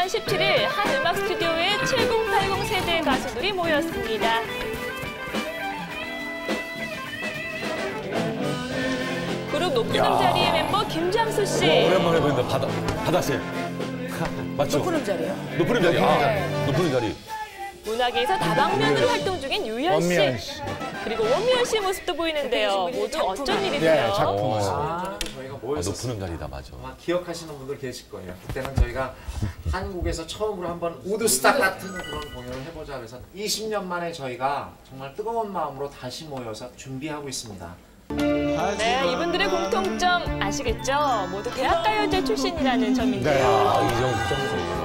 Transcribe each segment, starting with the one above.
지난 17일 한 음악 스튜디오에 7080 세대 가수들이 모였습니다. 그룹 높은 음자리의 멤버 김장수 씨. 오랜만에 보인다. 바다, 바다새. 맞죠? 높은 음자리요. 높은 음자리. 아, 높은 음자리. 문화계에서 다방면으로 활동 중인 유연 씨. 원미연 씨. 그리고 원미연 씨의 모습도 보이는데요. 모두 어쩐 예, 일이세요? 작품. 아, 모였었어요. 높은 음자리다, 맞아. 아마 기억하시는 분들 계실 거예요. 그때는 저희가 한국에서 처음으로 한번 우드스탁 같은 그런 공연을 해보자 그래서 20년 만에 저희가 정말 뜨거운 마음으로 다시 모여서 준비하고 있습니다. 네, 이분들의 공통점 아시겠죠? 모두 대학가요제 출신이라는 점인데요. 아, 이정수 선수.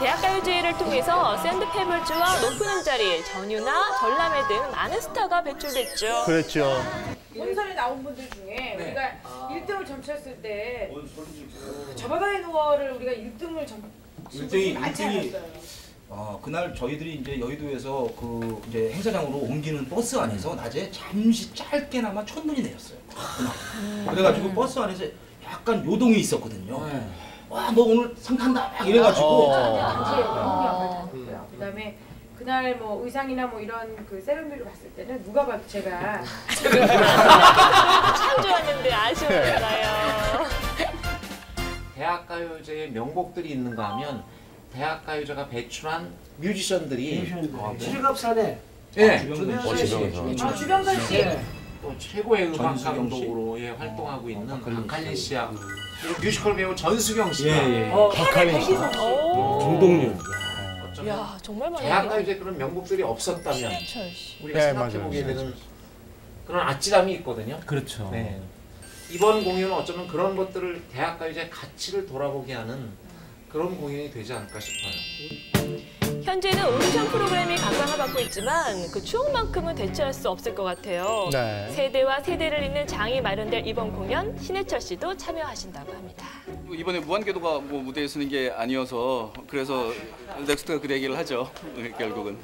대학가요제를 통해서 샌드페블즈와 높은 음자리, 전유나 전람회 등 많은 스타가 배출됐죠. 그랬죠. 본선에 나온 분들 중에 네. 우리가 1등을 점쳤을 때 저바다의 노어를 우리가 1등을 점 일등이- 많지 일등이- 않았어요. 어, 그날 저희들이 이제 여의도에서 그 이제 행사장으로 옮기는 버스 안에서 낮에 잠시 짧게나마 첫눈이 내렸어요. 그래가지고 버스 안에서 약간 요동이 있었거든요. 와, 너 오늘 상 탄다 막 이래가지고 당시에 너무 영광이었고요. 그다음에 그날 뭐 의상이나 뭐 이런 그 세련미를 봤을 때는 누가 봐도 제가 참 좋았는데 아쉬웠어요. 대학가요제의 명곡들이 있는가 하면 대학가요제가 배출한 뮤지션들이 어, 칠갑산에. 예, 어. 아, 주병선 씨 또 최고의 음악. 감독으로 예, 활동하고 있는 박할린 씨야 그리고 뮤지컬 배우 전수경 씨가 예, 예. 어, 박하린 씨. 오, 중 어쩌면 야 정말 많이 대학가요제 그런 명곡들이 없었다면 우리가 네, 생각해. 보게 되는 그런 아찔함이 있거든요. 그렇죠. 네. 이번 공연은 어쩌면 그런 것들을 대학가요제 가치를 돌아보게 하는 그런 공연이 되지 않을까 싶어요. 현재는 오디션 프로그램이 각광을 받고 있지만 그 추억만큼은 대체할 수 없을 것 같아요. 네. 세대와 세대를 잇는 장이 마련될 이번 공연 신해철 씨도 참여하신다고 합니다. 이번에 무한궤도가 뭐 무대에 서는 게 아니어서 그래서 넥스트가 그 얘기를 하죠 결국은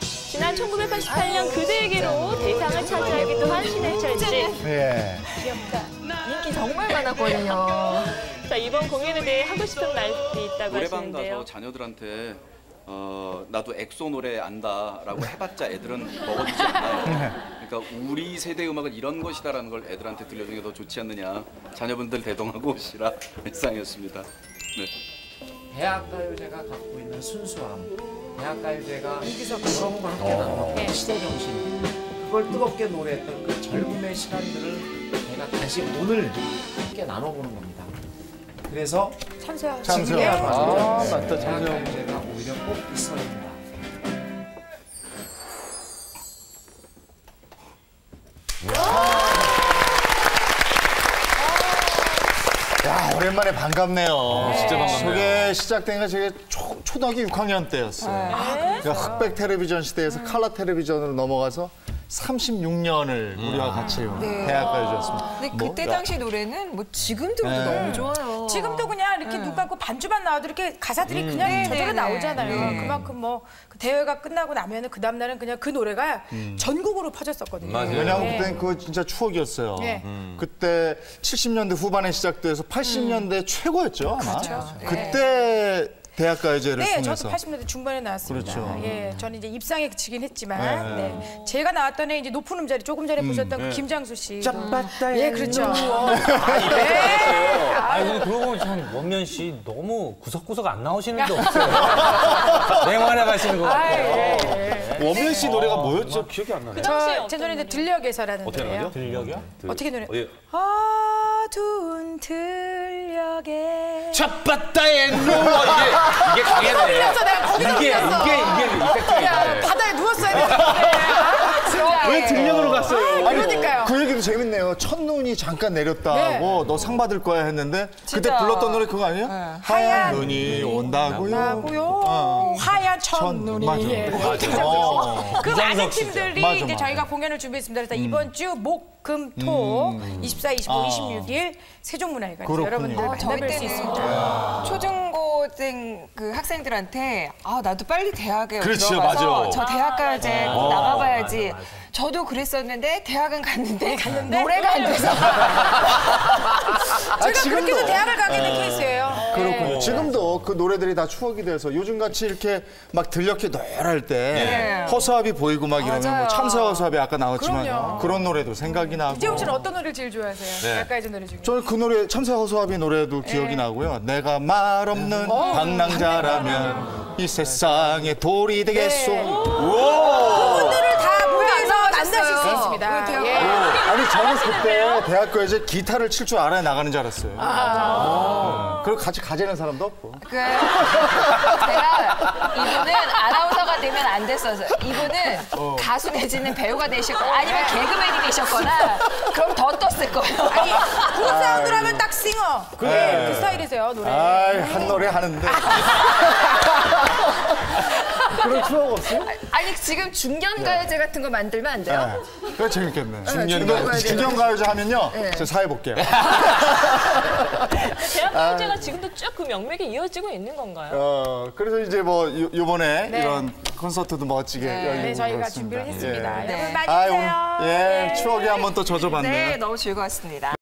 지난 1988년 그대에게로 대상을 차지하기도 한 신해철 씨. 예. 인기 정말 많았거든요. 자 이번 공연에 대해 하고 싶은 말이 있다고 노래방 하시는데요. 가서 자녀들한테 어, 나도 엑소 노래 안다라고 해봤자 애들은 먹어주지 않아요. 그러니까 우리 세대 음악은 이런 것이다라는 걸 애들한테 들려주는 게 더 좋지 않느냐. 자녀분들 대동하고 오시라 일상이었습니다. 네. 대학가요제가 갖고 있는 순수함, 대학가요제가 여러분과 함께 나눴던 시대 정신, 그걸 뜨겁게 노래했던 그 젊음의 시간들을 제가 다시 오늘 함께 나눠보는 겁니다. 그래서 참새와 참새와 지금이야 아, 맞아요. 맞다, 참새와. 오히려 꼭 있어야 합니다. 야, 오랜만에 반갑네요. 진짜 반갑네요. 저게 시작된 게 제가 초, 초등학교 6학년 때였어요. 그러니까 흑백 텔레비전 시대에서 칼라 텔레비전으로 넘어가서 36년을 우리와 같이 대학가요제였습니다. 근데 뭐, 그때 야. 당시 노래는 뭐 지금 들어도 네. 너무 좋아요. 지금도 그냥 이렇게 눈 감고 반주만 나와도 이렇게 가사들이 그냥 네, 저절로 네, 나오잖아요. 네. 그만큼 뭐 그 대회가 끝나고 나면은 그 다음 날은 그냥 그 노래가 전국으로 퍼졌었거든요. 맞아요. 왜냐하면 네. 그때는 그거 진짜 추억이었어요. 네. 그때 70년대 후반에 시작돼서 80년대 최고였죠, 아마. 그렇죠. 그때 대학가요제를 네, 통해서. 저도 80년대 중반에 나왔습니다. 그렇죠. 예, 저는 이제 입상에 그치긴 했지만, 네. 네. 제가 나왔던 애 이제 높은 음자리 조금 전에 보셨던 네. 그 김장수 씨. 짭바따 예, 그렇죠. 아니 근데 그러고 보면 참 원면 씨 너무 구석구석 안 나오시는 게 없어요. 하시는 것 아, 같아요. 예, 예. 원면 씨 노래가 뭐였죠? 기억이 안 나네. 당시에 저, 제 노래는 들녘에서라는. 나죠? 들력이요? 어떻게 노래? 어디? 어두운 들 녘에 찻바다에 누워 이게 이게 강했네. 그래서 내가 거기서 이게 이게. 이게 야, 있네. 바다에 누웠어야 되는데. 아. 왜 들력으로 갔어요? 아니, 그러니까요. 그 얘기도 재밌네요. 첫 눈이 잠깐 내렸다고 너상 받을 거야 했는데 그때 진짜. 불렀던 노래 그거 아니에요? 하얀 하얀 눈이 온다고요. 나고요. 어. 하얀 천- 첫눈이. 맞아. 예. 맞아. 어. 그 많은 팀들이 맞아, 이제 맞아. 저희가 공연을 준비했습니다. 그래서 이번 주 목, 금, 토 24, 25, 아. 26일 세종문화회관에서 그렇군요. 여러분들 어, 저희 만나뵐 수 때는 있습니다. 초중고생 그 학생들한테 아 나도 빨리 대학에 그렇죠, 들어가서 맞아. 저 대학 가야지 나가봐야지. 저도 그랬었는데 대학은 갔는데, 노래가 안 돼서 제가 그렇게 해서. 대학을 가게 된 케이스예요. 그렇군요. 지금도 그 노래들이 다 추억이 돼서 요즘같이 이렇게 막 들녘에 노랄 때 네. 허수아비 보이고 막 이러면 맞아요. 뭐 참새 허수아비 아까 나왔지만 그럼요. 그런 노래도 생각이 나고 이재용 씨는 어떤 노래를 제일 좋아하세요? 네. 대학가요제 노래 중에. 저는 그 노래 참새 허수아비 노래도 기억이 나고요. 내가 말 없는 방랑자라면 이 세상에 돌이 되겠소. 분들을 다 무대에서 안 만나실 수 나가셨어요. 있습니다. 그 대학- 예. 아니 저는 그때 대학교에 이제 기타를 칠 줄 알아야 나가는 줄 알았어요. 네. 그리고 같이 가지는 사람도 없고. 그 제가 이분은 아나운서가 되면 안 됐어서 이분은 가수 내지는 배우가 되셨거나 아니면 개그맨이 되셨거나 그럼 더 떴을 거예요. 아니, 그룹 사운드로 하면 딱 싱어. 그게 그 스타일이세요, 노래. 아이 한 노래 하는데. 그런 추억 없어요? 아니 지금 중견 가요제 같은 거 만들면 안 돼요? 네. 그거 재밌겠네. 중견가요제. 중견가요제 하면요. 제가 사회 볼게요. 대학가요제가 지금도 쭉 그 명맥이 이어지고 있는 건가요? 어, 그래서 이제 뭐 요, 요번에 네. 이런 콘서트도 멋지게 열리고 네, 저희가 그렇습니다. 준비를 했습니다. 예. 여러분 많이 아, 오세요. 오늘 예, 추억에 한번 또 젖어봤네요. 네, 너무 즐거웠습니다.